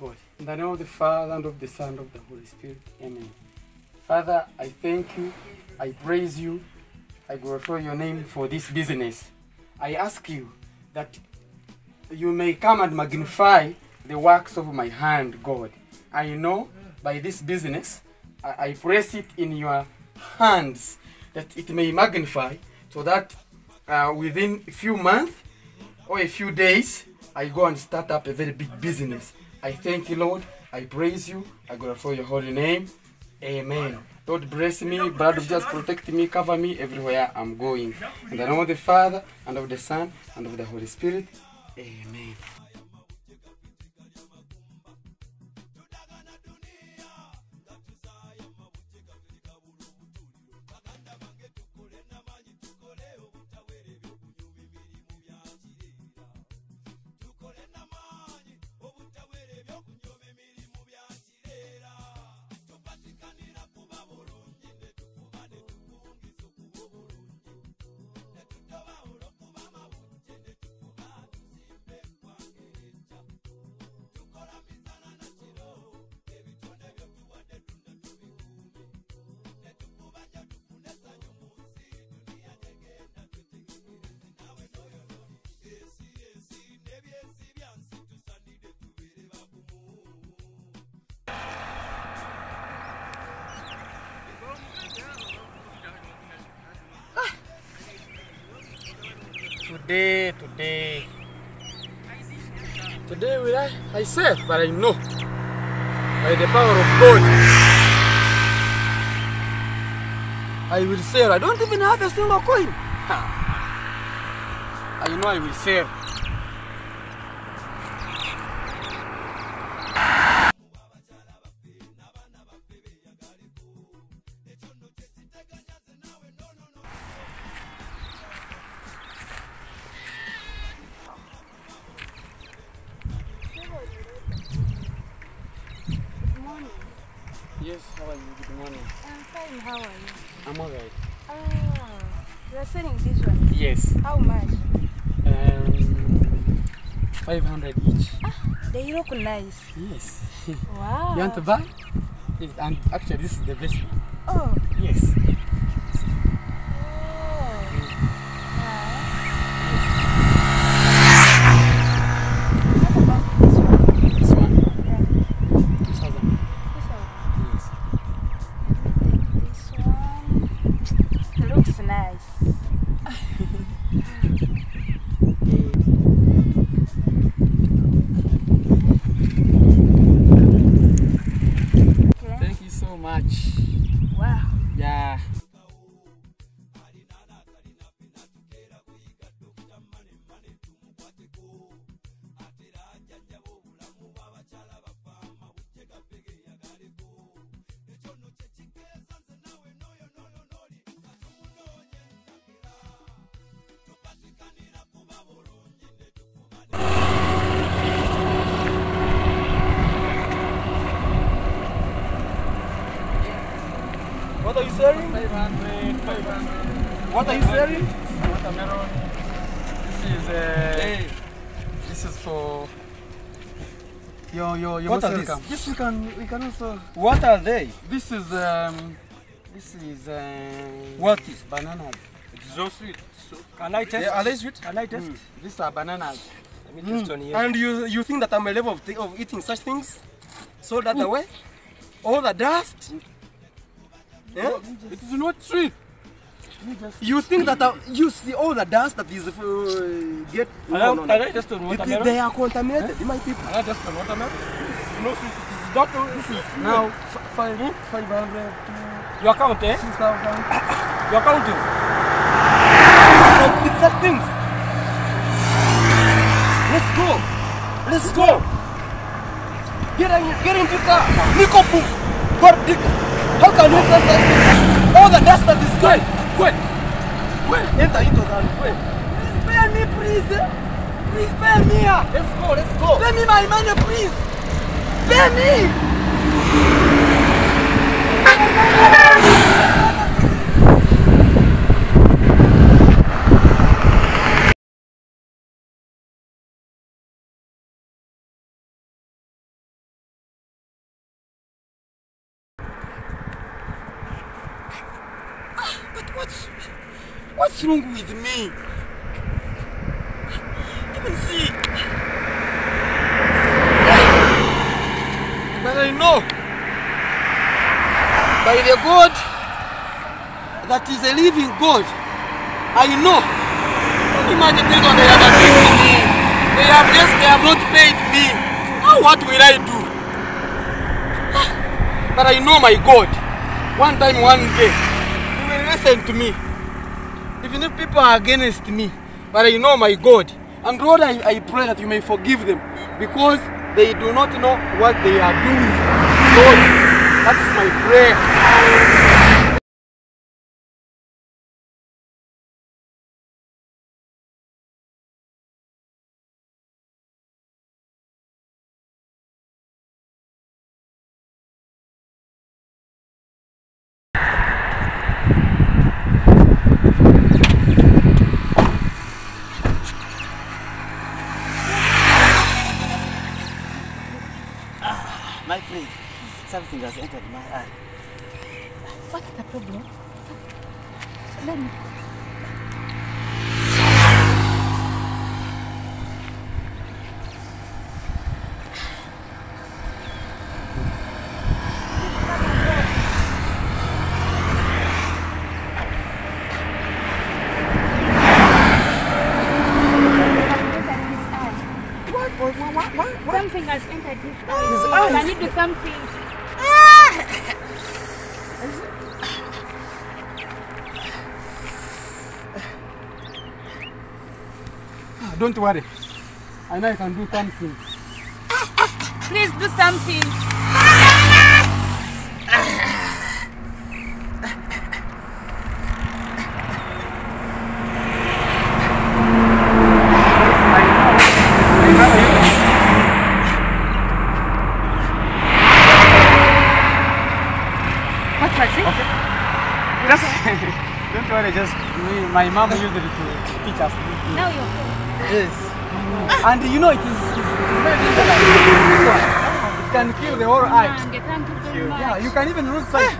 God. In the name of the Father, and of the Son, and of the Holy Spirit. Amen. Father, I thank you. I praise you. I glorify your name for this business. I ask you that you may come and magnify the works of my hand, God. I know by this business, I, I place it in your hands that it may magnify so that uh, within a few months or a few days, I go and start up a very big business. I thank you, Lord. I praise you. I glorify your holy name. Amen. Lord bless me, blood of protect me, cover me everywhere I'm going. In the name of the Father, and of the Son, and of the Holy Spirit. Amen. Today, today. Today will I? I said, but I know. By the power of God. I will sell. I don't even have a single coin. I know I will sell. Morning. Yes, how are you? Good morning. I'm fine. How are you? I'm alright. Ah, you are selling this one. Yes. How much? Um, 500 each. Ah, They look nice. Yes. Wow. You want to buy? Yes, and actually, this is the best. one. Oh. Yes. oh. Ah. What about this one? This one, Yeah. 2000. This one. Yes. Take this one. It looks nice. Okay. Thank you so Wow. Yeah. Are you selling? 500, 500. What are you selling? Watermelon. This is uh, this is for your your your What are welcome. these? This we can we can also. What are they? This is um this is uh, What is? bananas. It's so sweet. So, can I test? Yeah, are they sweet? Can I test? Mm. These are bananas. Let me test on here. Mm. And you you think that I'm a level of, of eating such things? So that away? All the dust? Yeah? It is not sweet. You think that I, you see all the dust that is uh, get no, no, no. It- watermelon? they are contaminated, my people. I just on watermelon? No, it is not this is now five five hundred You are counting? two thousand. You are counting? It's such things. Let's go. Let's go. Get in, get into car. Nico. God dig. How can you say such things? All the dust that is going. Wait. Wait. Enter into that. Wait. Please pay me, please. Please pay me. Let's go. Let's go. Pay me my money, please. Pay me. What's what's wrong with me? Even see. But I know by the God that is a living God. I know. Imagine this one they have abused me. They have just they have not paid me. Now what will I do? But I know my God. One time, one day, He will listen to me. Even if people are against me, but I know my God. And Lord, I, I pray that you may forgive them because they do not know what they are doing. Lord, that is my prayer. Something has entered my eye. What's the problem? Let me. What? What? What? What? what, what? Something has entered his His eyes. eyes? Can you do something? Ah, Don't worry. I know I can do something. Please do something. What Maxi? Okay. Just don't worry. Just me, my mom used it to teach us. Now you're. Yes. And you know it is it's, it's very dangerous. This one, It can kill the whole eye. Thank you very much. Yeah, you can even lose sight.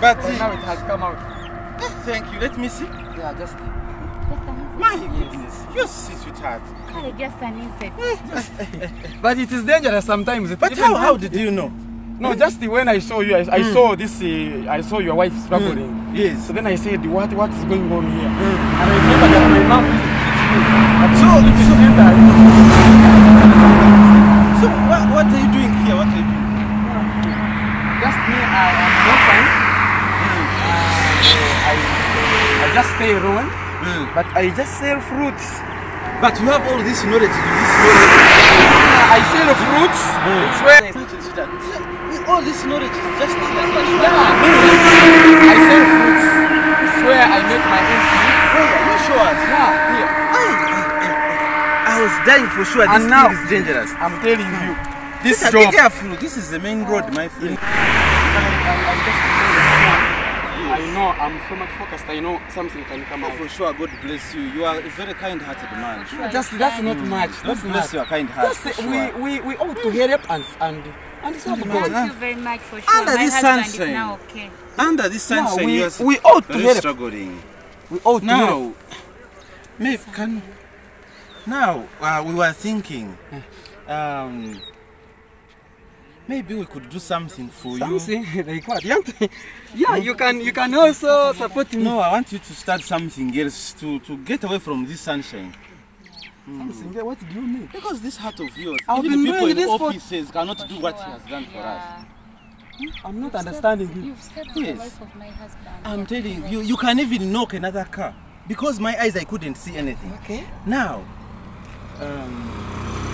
But But now it has come out. thank you. Let me see. Yeah, just Just an insect. My goodness, you see, sweetheart. Kale, Just an insect. Eh, but it is dangerous sometimes. It But how, how did you know? No, hmm. just when I saw you, I, I hmm. saw this. Uh, I saw your wife struggling. Hmm. Yes. So then I said, what what is going on here? And I remember that my mom used to teach me. But So, so, so what, what are you doing here? What are you doing? just me, I am no fine. Uh, hmm. I I just stay around, hmm. but I just sell fruits. But you have all this knowledge. This knowledge. I sell fruits. Hmm. It's where With all this knowledge, it's just I sell fruits. It's where I make my ends dying for sure. This And now- is dangerous. I'm telling you, hmm. this Sweetheart, job. Be careful. This is the main road, my friend. I know I'm so much focused. I know something can come out. For sure, God bless you. You are a very kind-hearted man. Just that's not much. God That's bless not. your kind heart. Just for sure. we, we we ought to help and and and serve God. Thank you very much for sure. Under My this husband is sunshine. now okay. Under this sunshine, we- you are we ought to very help. struggling. We ought to help. Now, maybe can now uh, we were thinking, um, maybe we could do something for you. Something like what? Yeah, yeah, you can you can also support me. No, I want you to start something else to to get away from this sunshine. Something. yeah, What do you mean? Because this heart of yours, I've even been people doing in this for- offices cannot do what he has done for us. I'm not understanding you. You've saved Yes. the life of my husband. I'm telling you, you can even knock another car because my eyes I couldn't see anything. Okay. Now, um,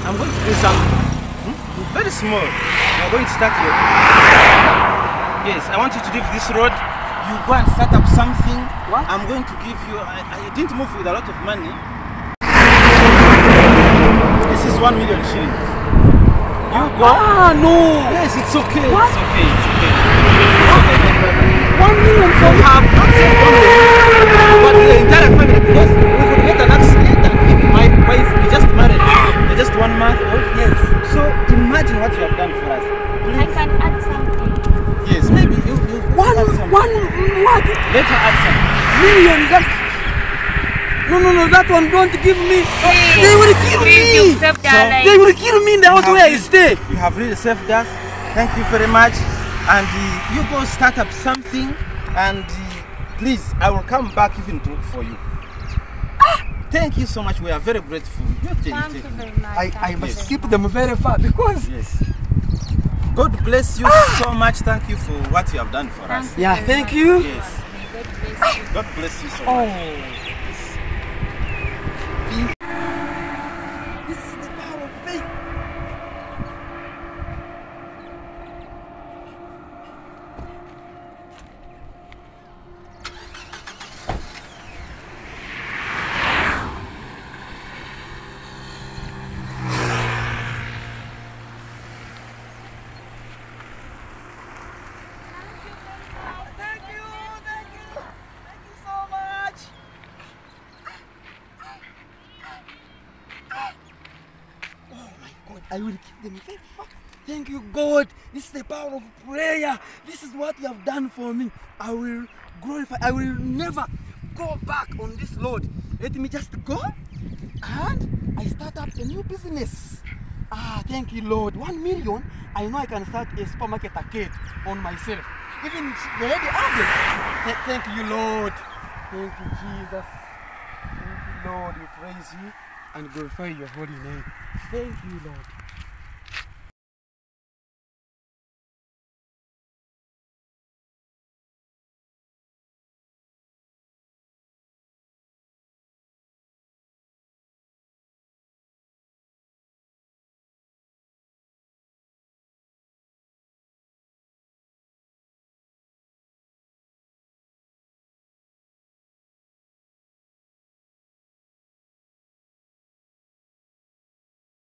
I'm going to do something hmm? very small. I'm going to start your. Yes, I want you to leave this road. You go and start up something. What? I'm going to give you. I, I didn't move with a lot of money. This is one million shillings. You go. Ah no! Yes, it's okay. What? It's okay. It's okay. It's okay, my brother. One million You have not said only, but the entire family that one don't give me. They will kill Please, me. you saved our They will kill me in the house where I stay. You have really saved us. Thank you very much. And uh, you go start up something. And uh, please, I will come back even to look for you. Ah, Thank you so much. We are very grateful. You take- Thank you very much. I, I Thank must very keep them very far because. Yes. God bless you so much. Thank you for what you have done for us. Thank you Yeah, thank you. Yes. God bless you. God bless you so Oh. much. This is the power of faith. Thank you. Thank you. Thank you so much. Oh my God, I will keep them. Thank you, God. This is the power of prayer. This is what you have done for me. I will glorify. I will never go back on this Lord. Let me just go and I start up a new business. Ah, thank you, Lord. One million, I know I can start a supermarket again on myself. Even the lady Agnes. Th- Thank you, Lord. Thank you, Jesus. Thank you, Lord. We praise you and glorify your holy name. Thank you, Lord.